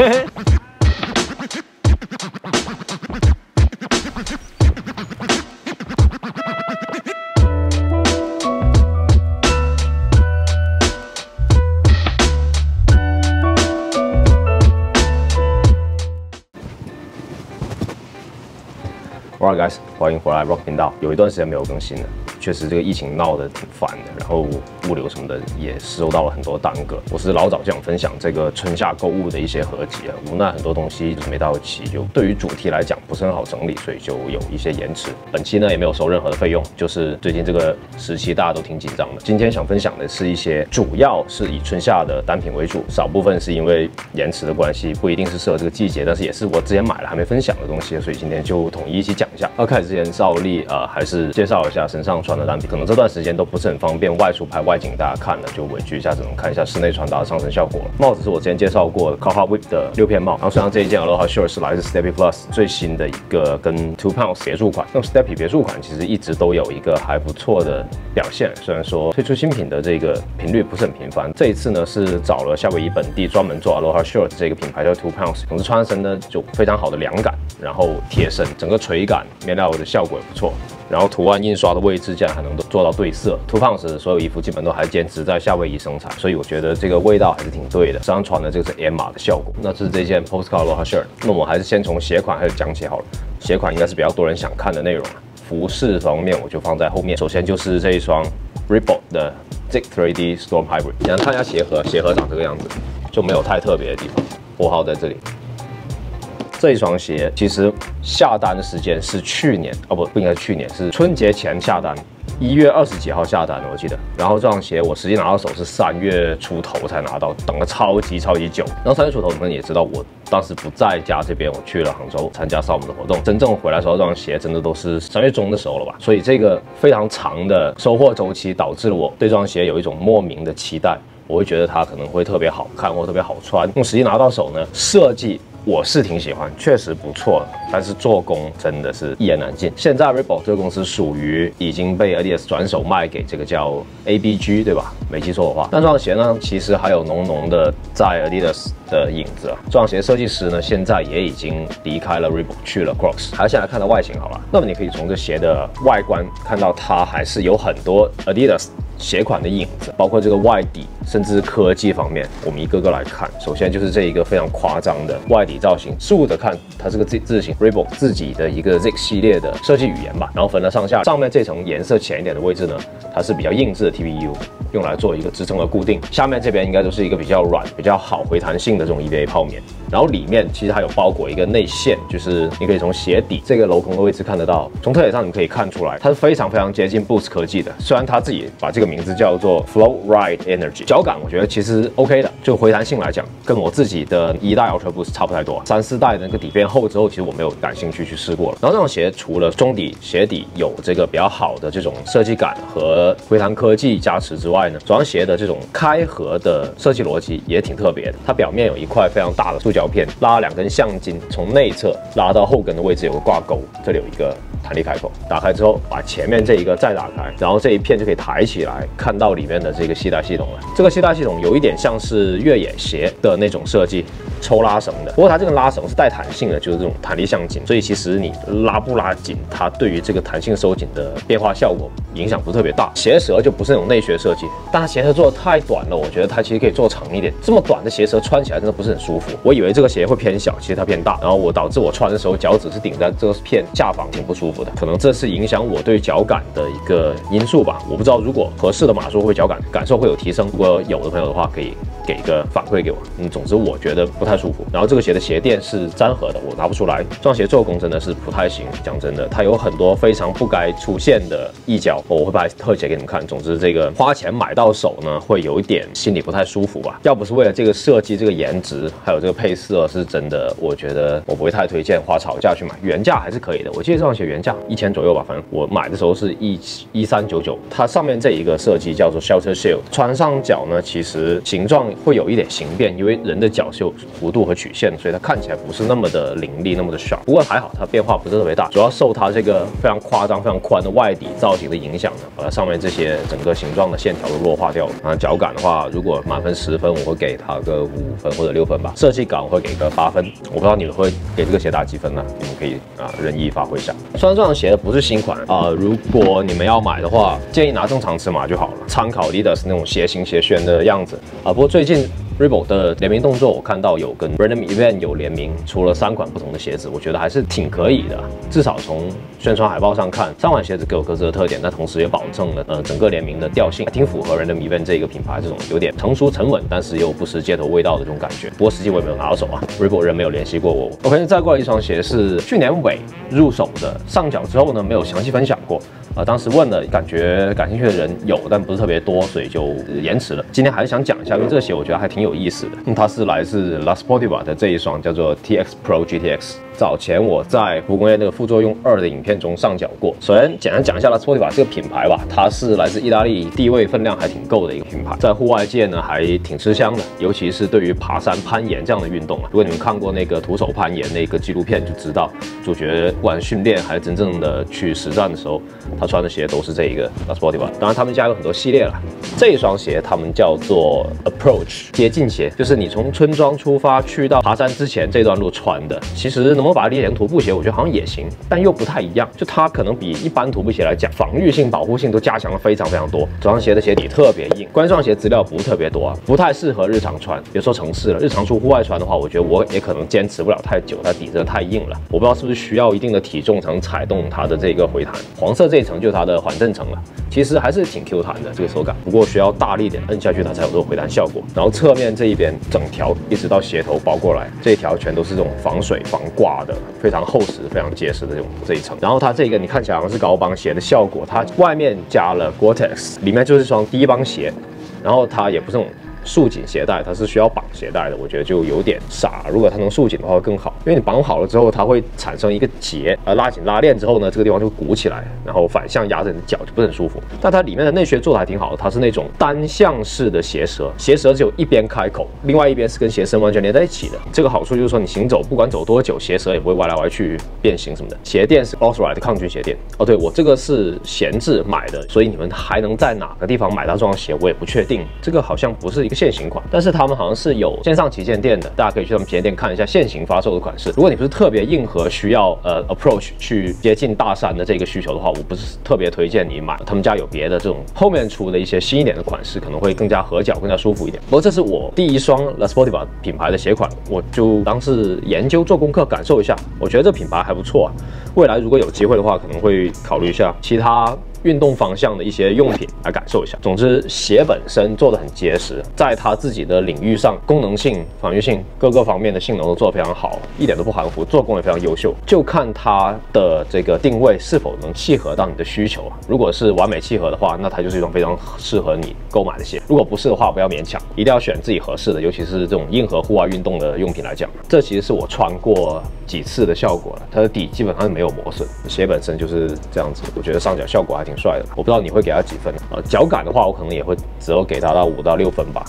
Alright guys，欢迎回来 Rock 频道。有一段时间没有更新了，确实这个疫情闹得挺烦的，然后物流什么的也受到了很多耽搁。我是老早就想分享这个春夏购物的一些合集啊，无奈很多东西就没到齐，就对于主题来讲不是很好整理，所以就有一些延迟。本期呢也没有收任何的费用，就是最近这个时期大家都挺紧张的。今天想分享的是一些主要是以春夏的单品为主，少部分是因为延迟的关系，不一定是适合这个季节，但是也是我之前买了还没分享的东西，所以今天就统一一起讲一下。要开始之前，照例呃还是介绍一下身上穿的单品，可能这段时间都不是很方便外出拍外景，大家看了就委屈一下，只能看一下室内穿搭的上身效果了。帽子是我之前介绍过的 Carhartt Whip 的六片帽，然后身上这一件 Aloha Shirt 是来自 Steppy Plus 最新的一个跟 Two Pounds 别墅款。那 Steppy 别墅款其实一直都有一个还不错的表现，虽然说推出新品的这个频率不是很频繁。这一次呢是找了夏威夷本地专门做 Aloha Shirt 这个品牌叫 Two Pounds，总之穿上身呢就非常好的凉感，然后贴身，整个垂感面料的效果也不错。然后图案印刷的位置竟然还能做到对色 Tops 的所有衣服基本都还坚持在夏威夷生产，所以我觉得这个味道还是挺对的。身上穿的这个是 M 码的效果，那是这件 Postcard Aloha Shirt。那我们还是先从鞋款开始讲起好了，鞋款应该是比较多人想看的内容。服饰方面我就放在后面，首先就是这一双 Reebok 的 Zig 3D Storm Hybrid。你看一下鞋盒，鞋盒长这个样子，就没有太特别的地方，货号在这里。这一双鞋其实下单的时间是去年哦，不不应该是去年，是春节前下单，一月二十几号下单的，我记得。然后这双鞋我实际拿到手是三月出头才拿到，等了超级超级久。然后三月出头，你们也知道，我当时不在家这边，我去了杭州参加扫墓的活动。真正回来的时候，这双鞋真的都是三月中的时候了吧？所以这个非常长的收货周期，导致了我对这双鞋有一种莫名的期待。我会觉得它可能会特别好看或特别好穿。用实际拿到手呢，设计。我是挺喜欢，确实不错，但是做工真的是一言难尽。现在 Reebok 这个公司属于已经被 Adidas 转手卖给这个叫 ABG，对吧？没记错的话。那这双鞋呢，其实还有浓浓的在 Adidas 的影子啊。这双鞋设计师呢，现在也已经离开了 Reebok，去了 Crocs。还是先来看它外形好了。那么你可以从这鞋的外观看到，它还是有很多 Adidas。鞋款的影子，包括这个外底，甚至科技方面，我们一个个来看。首先就是这一个非常夸张的外底造型，竖着看，它是个字字形，Reebok 自己的一个 Z 系列的设计语言吧。然后分了上下，上面这层颜色浅一点的位置呢，它是比较硬质的 TPU，用来做一个支撑和固定。下面这边应该都是一个比较软、比较好回弹性的这种 EVA 泡棉。然后里面其实还有包裹一个内线，就是你可以从鞋底这个镂空的位置看得到。从特点上你可以看出来，它是非常非常接近 Boost 科技的。虽然它自己把这个名字叫做 Flow Ride Energy，脚感我觉得其实 OK 的，就回弹性来讲，跟我自己的一代 Ultra Boost 差不太多。三四代的那个底变厚之后，其实我没有感兴趣去试过了。然后这双鞋除了中底鞋底有这个比较好的这种设计感和回弹科技加持之外呢，这双鞋的这种开合的设计逻辑也挺特别的。它表面有一块非常大的塑胶片，拉两根橡筋，从内侧拉到后跟的位置有个挂钩，这里有一个弹力开口，打开之后把前面这一个再打开，然后这一片就可以抬起来，看到里面的这个系带系统了。这个系带系统有一点像是越野鞋的那种设计，抽拉绳的。不过它这个拉绳是带弹性的，就是这种弹力橡筋，所以其实你拉不拉紧，它对于这个弹性收紧的变化效果影响不是特别大。鞋舌就不是那种内靴设计，但它鞋舌做的太短了，我觉得它其实可以做长一点。这么短的鞋舌穿起来真的不是很舒服。我以为这个鞋会偏小，其实它偏大，然后我导致我穿的时候脚趾是顶在这个片下方，挺不舒服的。可能这是影响我对脚感的一个因素吧。我不知道如果合适的码数会脚感感受会有提升。如果有的朋友的话，可以给一个反馈给我。嗯，总之我觉得不太舒服。然后这个鞋的鞋垫是粘合的，我拿不出来。这双鞋做工真的是不太行。讲真的，它有很多非常不该出现的一角，我会把特写给你们看。总之这个花钱买到手呢，会有一点心里不太舒服吧。要不是为了这个设计、这个颜值，还有这个配色，是真的，我觉得我不会太推荐花炒价去买。原价还是可以的，我记得这双鞋原价一千左右吧，反正我买的时候是一一三九九。它上面这一个设计叫做 Shelter Shield，穿上脚呢，其实形状会有一点形变，因为人的脚是有弧度和曲线，所以它看起来不是那么的凌厉，那么的 sharp。不过还好，它变化不是特别大，主要受它这个非常夸张、非常宽的外底造型的影响呢，把它上面这些整个形状的线条都弱化掉了。啊，脚感的话，如果满分十分，我会给它个五分或者六分吧。设计感我会给个八分。我不知道你们会给这个鞋打几分呢？你们可以啊任意发挥一下。虽这双鞋不是新款啊，如果你们要买的话，建议拿正常尺码就好了，参考 Adidas 那种鞋型鞋楦的样子啊。不过最近。Reebok 的联名动作，我看到有跟 Random Event 有联名，出了三款不同的鞋子，我觉得还是挺可以的。至少从宣传海报上看，三款鞋子各有各自的特点，但同时也保证了呃整个联名的调性，挺符合 Random Event 这一个品牌这种有点成熟沉稳，但是又不失街头味道的这种感觉。不过实际我也没有拿到手啊，Reebok 人没有联系过我。OK，再过来一双鞋是去年尾入手的，上脚之后呢没有详细分享过。呃，当时问了，感觉感兴趣的人有，但不是特别多，所以就延迟了。今天还是想讲一下，因为这个鞋我觉得还挺有有意思的。嗯，它是来自 La Sportiva 的这一双，叫做 TX Pro GTX。早前我在蒲公英那个副作用二的影片中上脚过。首先简单讲一下 La Sportiva 这个品牌吧，它是来自意大利，地位分量还挺够的一个品牌，在户外界呢还挺吃香的，尤其是对于爬山、攀岩这样的运动啊。如果你们看过那个徒手攀岩那个纪录片，就知道主角不管训练还是真正的去实战的时候。他穿的鞋都是这一个 La Sportiva，当然他们家有很多系列了。这双鞋他们叫做 Approach 接近鞋，就是你从村庄出发去到爬山之前这段路穿的。其实能不能把它理解成徒步鞋，我觉得好像也行，但又不太一样。就它可能比一般徒步鞋来讲，防御性、保护性都加强了非常非常多。这双鞋的鞋底特别硬，关于这双鞋资料不是特别多啊，不太适合日常穿。别说城市了，日常出户外穿的话，我觉得我也可能坚持不了太久，它底真的太硬了。我不知道是不是需要一定的体重才能踩动它的这个回弹。黄色这一层。就是它的缓震层了，其实还是挺 Q 弹的这个手感，不过需要大力点摁下去，它才有这个回弹效果。然后侧面这一边整条一直到鞋头包过来，这一条全都是这种防水防刮的，非常厚实、非常结实的这种这一层。然后它这个你看起来好像是高帮鞋的效果，它外面加了 Gore-Tex，里面就是双低帮鞋，然后它也不是那种。束紧鞋带，它是需要绑鞋带的，我觉得就有点傻。如果它能束紧的话会更好，因为你绑好了之后，它会产生一个结，而拉紧拉链之后呢，这个地方就鼓起来，然后反向压着你的脚就不是很舒服。但它里面的内靴做的还挺好的，它是那种单向式的鞋舌，鞋舌只有一边开口，另外一边是跟鞋身完全连在一起的。这个好处就是说你行走不管走多久，鞋舌也不会歪来歪去变形什么的。鞋垫是 Osprey 的抗菌鞋垫。哦，对我这个是闲置买的，所以你们还能在哪个地方买到这双鞋，我也不确定。这个好像不是个现行款，但是他们好像是有线上旗舰店的，大家可以去他们旗舰店看一下现行发售的款式。如果你不是特别硬核，需要呃 approach 去接近大三的这个需求的话，我不是特别推荐你买。他们家有别的这种后面出的一些新一点的款式，可能会更加合脚，更加舒服一点。不过这是我第一双 La Sportiva 品牌的鞋款，我就当是研究做功课感受一下，我觉得这品牌还不错啊。未来如果有机会的话，可能会考虑一下其他。运动方向的一些用品来感受一下。总之，鞋本身做的很结实，在它自己的领域上，功能性、防御性各个方面的性能都做得非常好，一点都不含糊，做工也非常优秀。就看它的这个定位是否能契合到你的需求。如果是完美契合的话，那它就是一双非常适合你购买的鞋。如果不是的话，不要勉强，一定要选自己合适的，尤其是这种硬核户外运动的用品来讲。这其实是我穿过几次的效果了，它的底基本上是没有磨损，鞋本身就是这样子，我觉得上脚效果还挺。挺帅的，我不知道你会给他几分呃，脚感的话，我可能也会只有给他到五到六分吧。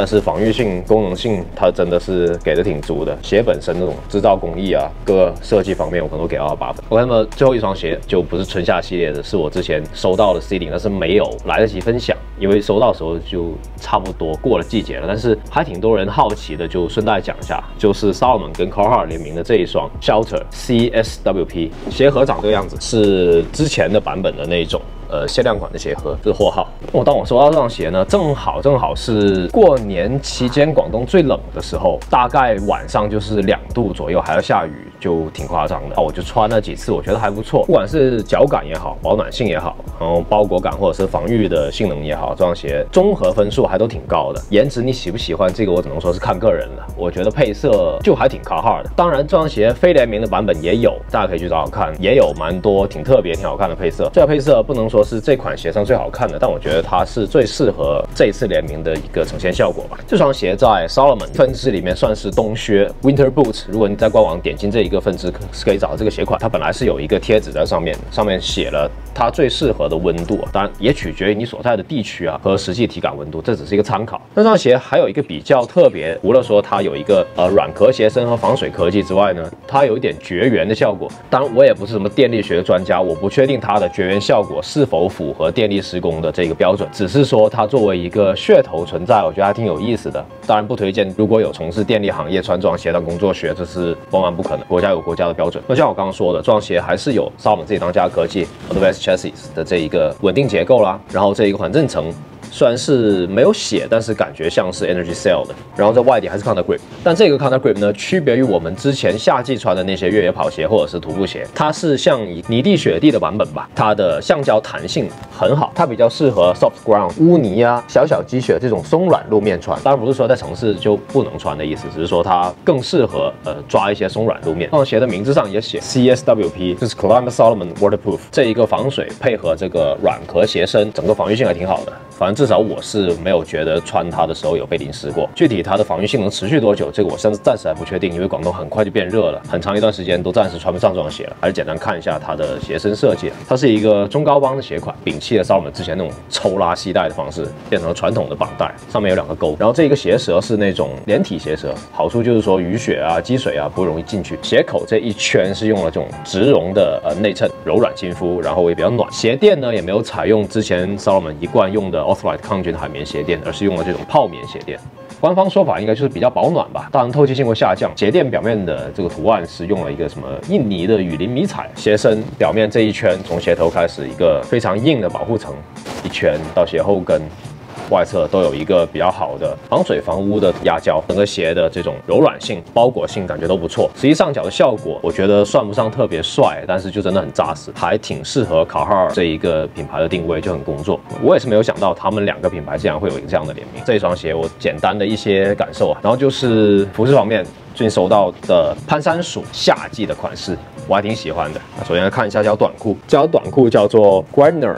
但是防御性、功能性，它真的是给的挺足的。鞋本身那种制造工艺啊，各设计方面，我可能都给到八分。OK，那么最后一双鞋就不是春夏系列的，是我之前收到的 C 零，但是没有来得及分享，因为收到时候就差不多过了季节了。但是还挺多人好奇的，就顺带讲一下，就是 Salomon 跟 Carhartt 联名的这一双 Shelter CSWP 鞋盒长这个样子，是之前的版本的那一种。呃，限量款的鞋盒，这是货号。我当我收到这双鞋呢，正好正好是过年期间广东最冷的时候，大概晚上就是两度左右，还要下雨，就挺夸张的。我就穿了几次，我觉得还不错，不管是脚感也好，保暖性也好，然后包裹感或者是防御的性能也好，这双鞋综合分数还都挺高的。颜值你喜不喜欢这个，我只能说是看个人了。我觉得配色就还挺卡哈的。当然，这双鞋非联名的版本也有，大家可以去找找看，也有蛮多挺特别、挺好看的配色。这个配色不能说。是这款鞋上最好看的，但我觉得它是最适合这一次联名的一个呈现效果吧。这双鞋在 Solomon 分支里面算是冬靴 Winter Boots） 如果你在官网点进这一个分支，是可以找到这个鞋款。它本来是有一个贴纸在上面，上面写了它最适合的温度，当然也取决于你所在的地区啊和实际体感温度，这只是一个参考。这双鞋还有一个比较特别，除了说它有一个呃软壳鞋身和防水科技之外呢，它有一点绝缘的效果。当然我也不是什么电力学专家，我不确定它的绝缘效果是否符合电力施工的这个标准，只是说它作为一个噱头存在，我觉得还挺有意思的。当然不推荐，如果有从事电力行业穿这双鞋当工作这是万万不可能。国家有国家的标准。那像我刚刚说的，这双鞋还是有萨满自己当家科技 a d v a n c e Chassis 的这一个稳定结构啦，然后这一个缓震层。虽然是没有写，但是感觉像是 Energy Cell 的。然后在外底还是 Counter Grip，但这个 Counter Grip 呢，区别于我们之前夏季穿的那些越野跑鞋或者是徒步鞋，它是像泥地、雪地的版本吧。它的橡胶弹性很好，它比较适合 Soft Ground 污泥啊、小小积雪这种松软路面穿。当然不是说在城市就不能穿的意思，只是说它更适合呃抓一些松软路面。这双鞋的名字上也写 CSWP，就是 Climate Solomon Waterproof，这一个防水配合这个软壳鞋身，整个防御性还挺好的。反正至少我是没有觉得穿它的时候有被淋湿过。具体它的防御性能持续多久，这个我现在暂时还不确定，因为广东很快就变热了，很长一段时间都暂时穿不上这双鞋了。还是简单看一下它的鞋身设计，它是一个中高帮的鞋款，摒弃了骚们之前那种抽拉系带的方式，变成了传统的绑带，上面有两个钩。然后这一个鞋舌是那种连体鞋舌，好处就是说雨雪啊、积水啊不容易进去。鞋口这一圈是用了这种植绒的呃内衬，柔软亲肤，然后也比较暖。鞋垫呢也没有采用之前 Solomon 一贯用的。抗菌海绵鞋垫，而是用了这种泡棉鞋垫。官方说法应该就是比较保暖吧，当然透气性会下降。鞋垫表面的这个图案是用了一个什么印尼的雨林迷彩。鞋身表面这一圈，从鞋头开始一个非常硬的保护层，一圈到鞋后跟。外侧都有一个比较好的防水防污的压胶，整个鞋的这种柔软性、包裹性感觉都不错。实际上脚的效果，我觉得算不上特别帅，但是就真的很扎实，还挺适合卡哈尔这一个品牌的定位，就很工作。我也是没有想到他们两个品牌竟然会有一个这样的联名。这一双鞋我简单的一些感受啊，然后就是服饰方面，最近收到的潘山鼠夏季的款式，我还挺喜欢的。首先来看一下这条短裤，这条短裤叫做 Gardner。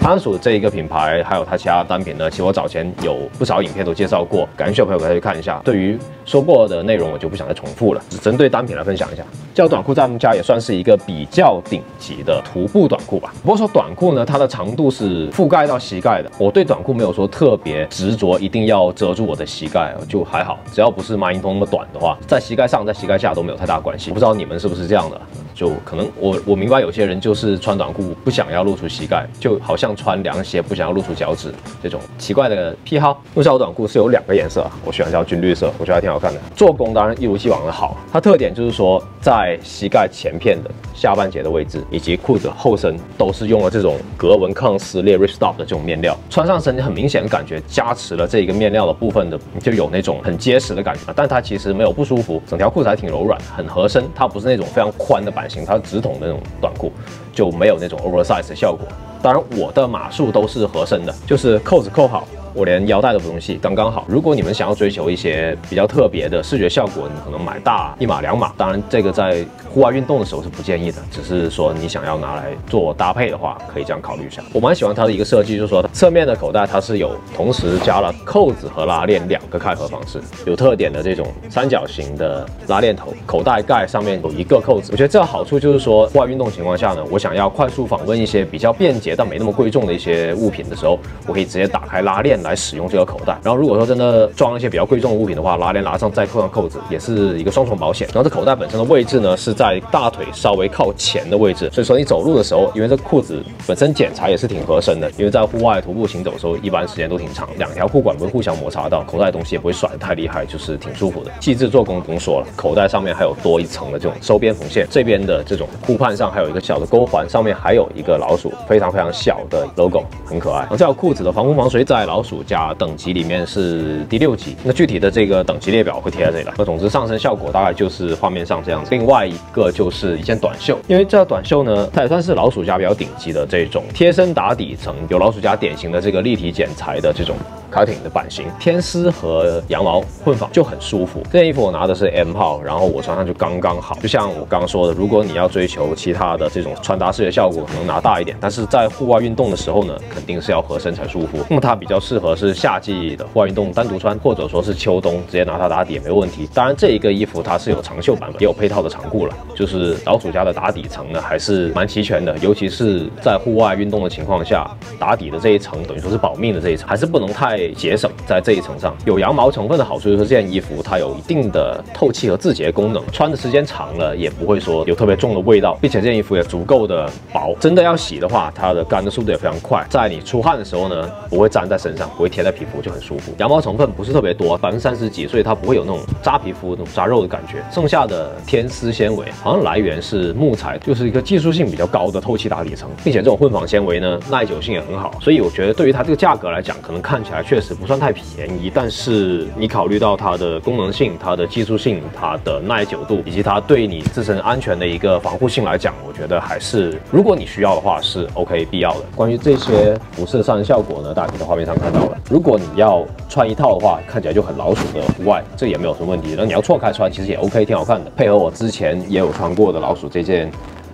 潘鼠这一个品牌，还有它其他单品呢，其实我早前有不少影片都介绍过，感兴趣的朋友可以去看一下。对于说过的内容，我就不想再重复了，只针对单品来分享一下。这条短裤在我们家也算是一个比较顶级的徒步短裤吧。不过说短裤呢，它的长度是覆盖到膝盖的。我对短裤没有说特别执着，一定要遮住我的膝盖，就还好，只要不是马云通那么短的话，在膝盖上，在膝盖下都没有太大关系。不知道你们是不是这样的？就可能我我明白有些人就是穿短裤不想要露出膝盖，就好像像穿凉鞋不想要露出脚趾这种奇怪的癖好。这条短裤是有两个颜色，我喜欢叫军绿色，我觉得还挺好看的。做工当然一如既往的好，它特点就是说在膝盖前片的下半截的位置以及裤子后身都是用了这种格纹抗撕裂 Restop 的这种面料，穿上身你很明显感觉加持了这一个面料的部分的就有那种很结实的感觉，但它其实没有不舒服，整条裤子还挺柔软，很合身，它不是那种非常宽的版。型，它是直筒的那种短裤就没有那种 oversize 的效果。当然，我的码数都是合身的，就是扣子扣好。我连腰带都不用系，刚刚好。如果你们想要追求一些比较特别的视觉效果，你可能买大一码两码。当然，这个在户外运动的时候是不建议的，只是说你想要拿来做搭配的话，可以这样考虑一下。我蛮喜欢它的一个设计，就是说侧面的口袋它是有同时加了扣子和拉链两个开合方式，有特点的这种三角形的拉链头，口袋盖上面有一个扣子。我觉得这个好处就是说，户外运动情况下呢，我想要快速访问一些比较便捷但没那么贵重的一些物品的时候，我可以直接打开拉链。来使用这个口袋，然后如果说真的装一些比较贵重的物品的话，拉链拿上再扣上扣子，也是一个双重保险。然后这口袋本身的位置呢是在大腿稍微靠前的位置，所以说你走路的时候，因为这裤子本身剪裁也是挺合身的，因为在户外徒步行走的时候，一般时间都挺长，两条裤管不会互相摩擦到，口袋的东西也不会甩得太厉害，就是挺舒服的。细致做工不用说了，口袋上面还有多一层的这种收边缝线，这边的这种裤畔上还有一个小的钩环，上面还有一个老鼠，非常非常小的 logo，很可爱。然后这条裤子的防风防水仔老鼠。鼠夹等级里面是第六级。那具体的这个等级列表会贴在这里了。那总之上身效果大概就是画面上这样子。另外一个就是一件短袖，因为这短袖呢，它也算是老鼠夹比较顶级的这种贴身打底层，有老鼠夹典型的这个立体剪裁的这种。卡挺的版型，天丝和羊毛混纺就很舒服。这件衣服我拿的是 M 号，然后我穿上就刚刚好。就像我刚刚说的，如果你要追求其他的这种穿搭视觉效果，可能拿大一点。但是在户外运动的时候呢，肯定是要合身才舒服。那么它比较适合是夏季的户外运动单独穿，或者说是秋冬直接拿它打底也没问题。当然，这一个衣服它是有长袖版本，也有配套的长裤了。就是老鼠家的打底层呢，还是蛮齐全的。尤其是在户外运动的情况下，打底的这一层等于说是保命的这一层，还是不能太节省在。这一层上有羊毛成分的好处就是这件衣服它有一定的透气和自洁功能，穿的时间长了也不会说有特别重的味道，并且这件衣服也足够的薄，真的要洗的话，它的干的速度也非常快，在你出汗的时候呢，不会粘在身上，不会贴在皮肤，就很舒服。羊毛成分不是特别多，百分之三十几，所以它不会有那种扎皮肤、那种扎肉的感觉。剩下的天丝纤维好像来源是木材，就是一个技术性比较高的透气打底层，并且这种混纺纤维呢耐久性也很好，所以我觉得对于它这个价格来讲，可能看起来确实不算太便宜。但是你考虑到它的功能性、它的技术性、它的耐久度，以及它对你自身安全的一个防护性来讲，我觉得还是，如果你需要的话，是 OK 必要的。关于这些辐射上的效果呢，大家可以在画面上看到了。如果你要穿一套的话，看起来就很老鼠的户外，这也没有什么问题。那你要错开穿，其实也 OK，挺好看的。配合我之前也有穿过的老鼠这件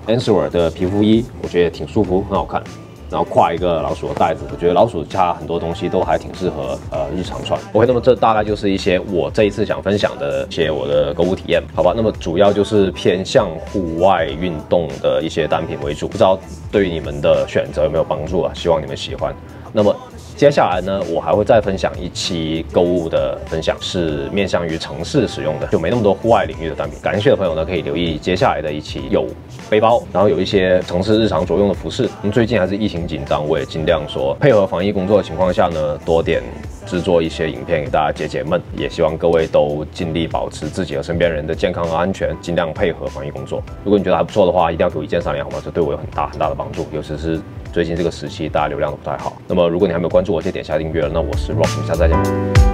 Answer 的皮肤衣，我觉得挺舒服，很好看。然后挎一个老鼠的袋子，我觉得老鼠家很多东西都还挺适合呃日常穿。OK，那么这大概就是一些我这一次想分享的一些我的购物体验，好吧？那么主要就是偏向户外运动的一些单品为主，不知道对你们的选择有没有帮助啊？希望你们喜欢。那么。接下来呢，我还会再分享一期购物的分享，是面向于城市使用的，就没那么多户外领域的单品。感兴趣的朋友呢，可以留意接下来的一期，有背包，然后有一些城市日常着用的服饰。那么最近还是疫情紧张，我也尽量说配合防疫工作的情况下呢，多点制作一些影片给大家解解闷。也希望各位都尽力保持自己和身边人的健康和安全，尽量配合防疫工作。如果你觉得还不错的话，一定要给我一键三连好吗？这对我有很大很大的帮助，尤其是。最近这个时期，大家流量都不太好。那么，如果你还没有关注我，就点下订阅。那我是 Rock，下次再见。